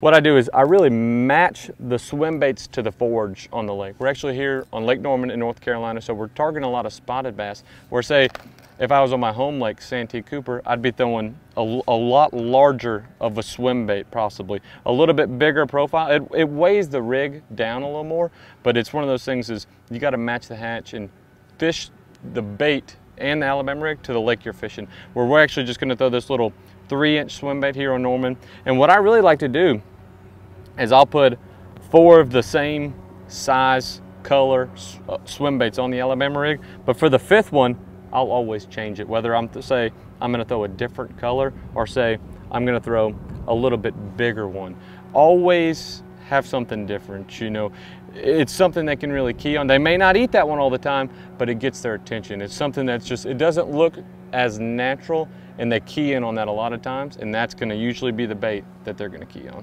What I do is I really match the swim baits to the forage on the lake. We're actually here on Lake Norman in North Carolina, so we're targeting a lot of spotted bass. Where say, if I was on my home lake, Santee Cooper, I'd be throwing a, a, lot larger of a swim bait, possibly. A little bit bigger profile. It, it weighs the rig down a little more, but it's one of those things is you gotta match the hatch and fish the bait and the Alabama rig to the lake you're fishing. Where we're actually just gonna throw this little three inch swim bait here on Norman. And what I really like to do is I'll put four of the same size, color uh, swim baits on the Alabama rig. But for the fifth one, I'll always change it. Whether I'm to say I'm gonna throw a different color or say I'm gonna throw a little bit bigger one. Always have something different, you know. It's something they can really key on. They may not eat that one all the time, but it gets their attention. It's something that's just, it doesn't look as natural and they key in on that a lot of times and that's gonna usually be the bait that they're gonna key on.